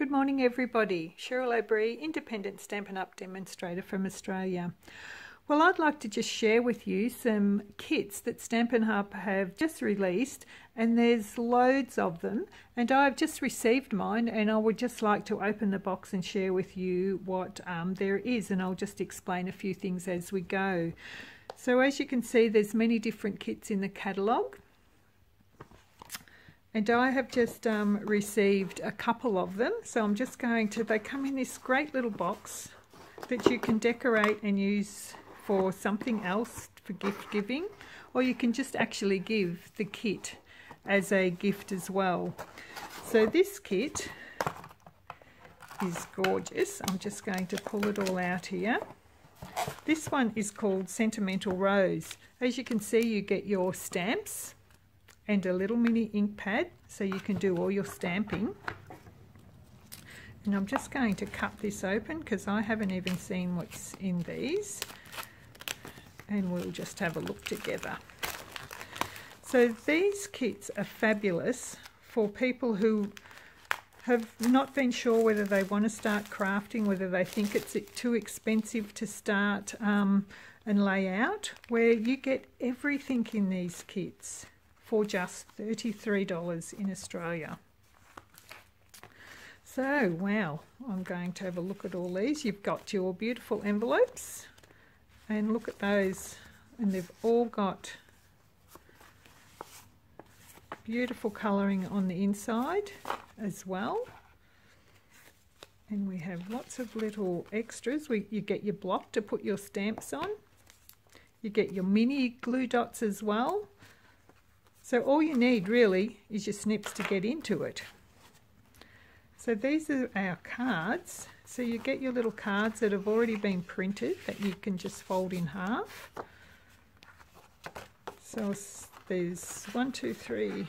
Good morning, everybody. Cheryl O'Bree, independent Stampin' Up! demonstrator from Australia. Well, I'd like to just share with you some kits that Stampin' Up! have just released, and there's loads of them. And I've just received mine, and I would just like to open the box and share with you what um, there is, and I'll just explain a few things as we go. So, as you can see, there's many different kits in the catalogue. And I have just um, received a couple of them. So I'm just going to, they come in this great little box that you can decorate and use for something else for gift giving. Or you can just actually give the kit as a gift as well. So this kit is gorgeous. I'm just going to pull it all out here. This one is called Sentimental Rose. As you can see, you get your stamps and a little mini ink pad so you can do all your stamping. And I'm just going to cut this open because I haven't even seen what's in these. And we'll just have a look together. So these kits are fabulous for people who have not been sure whether they want to start crafting, whether they think it's too expensive to start um, and lay out, where you get everything in these kits for just $33 in Australia. So, wow, I'm going to have a look at all these. You've got your beautiful envelopes, and look at those, and they've all got beautiful colouring on the inside as well. And we have lots of little extras. We, you get your block to put your stamps on. You get your mini glue dots as well. So all you need really is your snips to get into it. So these are our cards. So you get your little cards that have already been printed that you can just fold in half. So there's one, two, three,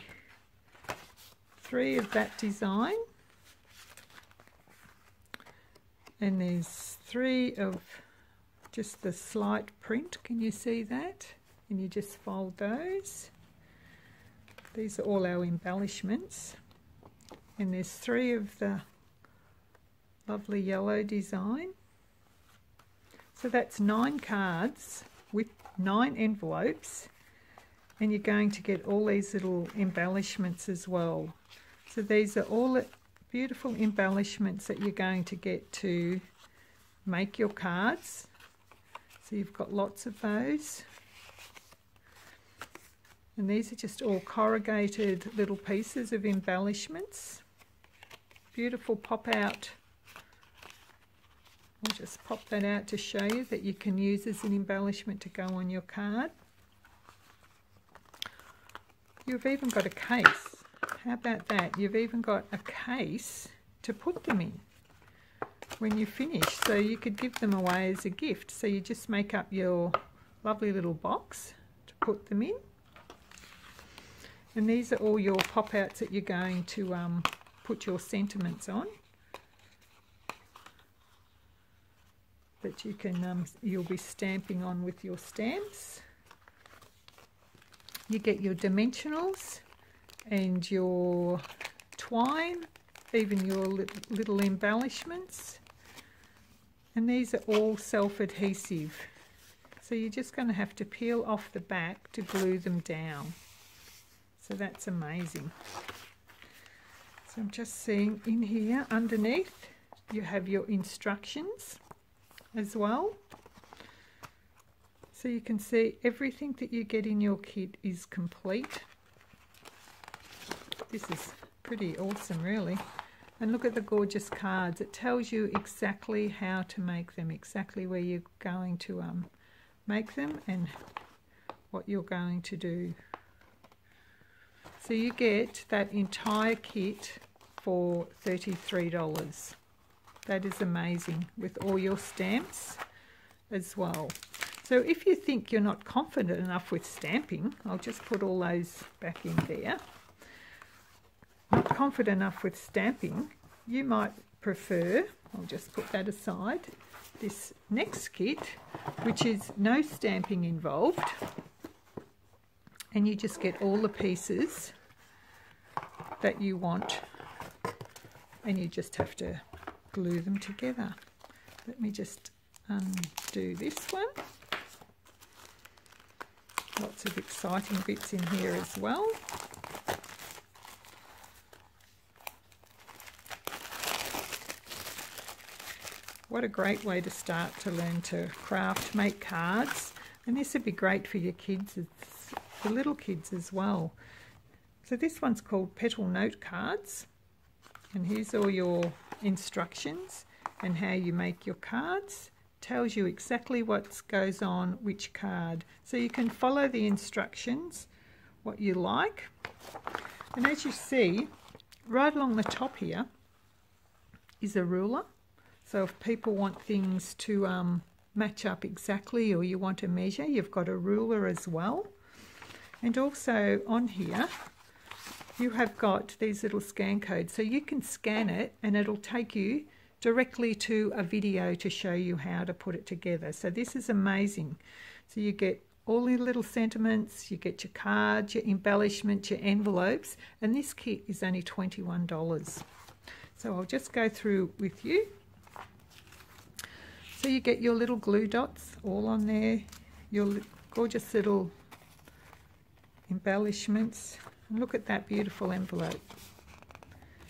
three of that design. And there's three of just the slight print. Can you see that? And you just fold those. These are all our embellishments. And there's three of the lovely yellow design. So that's nine cards with nine envelopes. And you're going to get all these little embellishments as well. So these are all beautiful embellishments that you're going to get to make your cards. So you've got lots of those. And these are just all corrugated little pieces of embellishments. Beautiful pop out. I'll just pop that out to show you that you can use as an embellishment to go on your card. You've even got a case. How about that? You've even got a case to put them in when you finish. So you could give them away as a gift. So you just make up your lovely little box to put them in. And these are all your pop-outs that you're going to um, put your sentiments on. That you can, um, you'll be stamping on with your stamps. You get your dimensionals and your twine, even your little embellishments. And these are all self-adhesive. So you're just going to have to peel off the back to glue them down. So that's amazing. So I'm just seeing in here underneath you have your instructions as well. So you can see everything that you get in your kit is complete. This is pretty awesome really. And look at the gorgeous cards. It tells you exactly how to make them, exactly where you're going to um, make them and what you're going to do. So you get that entire kit for $33. That is amazing with all your stamps as well. So if you think you're not confident enough with stamping, I'll just put all those back in there. Not confident enough with stamping, you might prefer, I'll just put that aside, this next kit, which is no stamping involved and you just get all the pieces that you want and you just have to glue them together. Let me just undo this one. Lots of exciting bits in here as well. What a great way to start to learn to craft, make cards. And this would be great for your kids, for little kids as well. So this one's called Petal Note Cards. And here's all your instructions and how you make your cards. Tells you exactly what goes on which card. So you can follow the instructions, what you like. And as you see, right along the top here is a ruler. So if people want things to um, match up exactly or you want to measure, you've got a ruler as well. And also on here, you have got these little scan codes. So you can scan it and it'll take you directly to a video to show you how to put it together. So this is amazing. So you get all your little sentiments, you get your cards, your embellishments, your envelopes, and this kit is only $21. So I'll just go through with you. So you get your little glue dots all on there, your gorgeous little embellishments. And look at that beautiful envelope.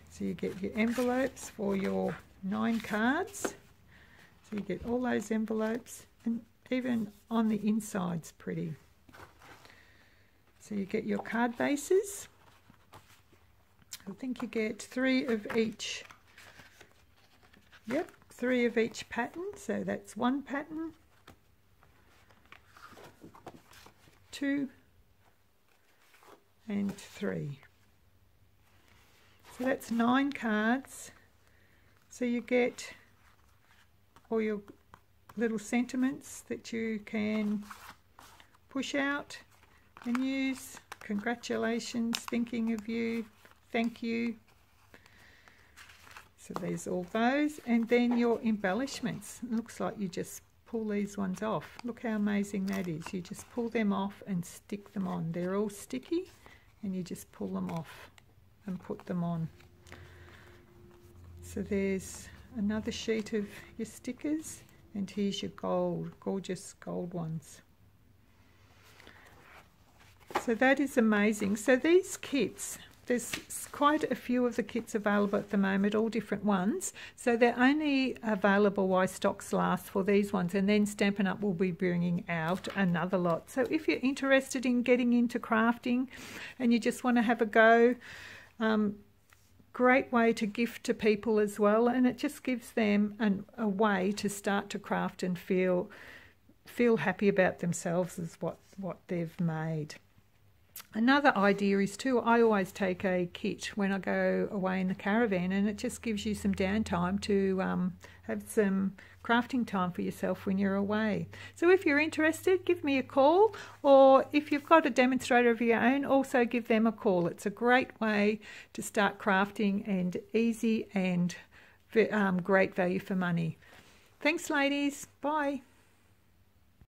So you get your envelopes for your nine cards. So you get all those envelopes and even on the inside's pretty. So you get your card bases. I think you get three of each. Yep, three of each pattern, so that's one pattern, two, and three. So that's nine cards. So you get all your little sentiments that you can push out and use. Congratulations, thinking of you, thank you, so there's all those. And then your embellishments. It looks like you just pull these ones off. Look how amazing that is. You just pull them off and stick them on. They're all sticky and you just pull them off and put them on. So there's another sheet of your stickers and here's your gold, gorgeous gold ones. So that is amazing. So these kits, there's quite a few of the kits available at the moment, all different ones. So they're only available while stocks last for these ones, and then Stampin' Up will be bringing out another lot. So if you're interested in getting into crafting and you just want to have a go, um, great way to gift to people as well, and it just gives them an, a way to start to craft and feel feel happy about themselves as what what they've made. Another idea is too, I always take a kit when I go away in the caravan and it just gives you some downtime to um, have some crafting time for yourself when you're away. So if you're interested, give me a call or if you've got a demonstrator of your own, also give them a call. It's a great way to start crafting and easy and um, great value for money. Thanks ladies, bye.